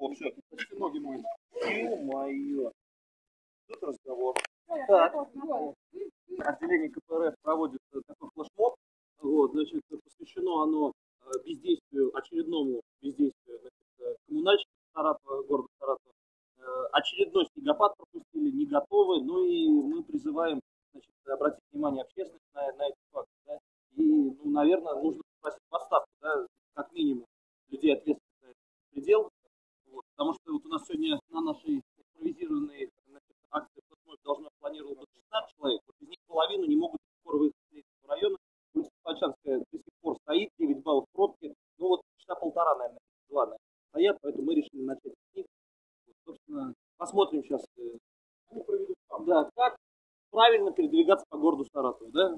О, все, почти ноги мои. Ё-моё. Тут разговор. Так, отделение КПРФ проводит э, такой флешмоб. Вот, значит, посвящено оно э, бездействию, очередному бездействию значит, э, коммунальщиков Саратова, города Саратова. Очередной снегопад пропустили, не готовы, ну и мы призываем значит, обратить внимание общественности на, на эти факты. Да? И, ну, наверное, нужно попросить поставку, Вот, вот у нас сегодня на нашей импровизированной значит, акции флешмоб должно планировалось быть 16 человек, вот из них половину не могут до сих пор выехать из Ленинского района. Улица Пачанская до сих пор стоит, 9 баллов пробки. Ну вот часа полтора, наверное, два, наверное, стоят, поэтому мы решили начать с них. Вот, собственно, посмотрим сейчас, э, да, как правильно передвигаться по городу Саратову, да?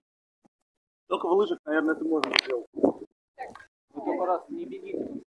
Только в лыжах, наверное, это можно сделать. Вы только раз не бегите.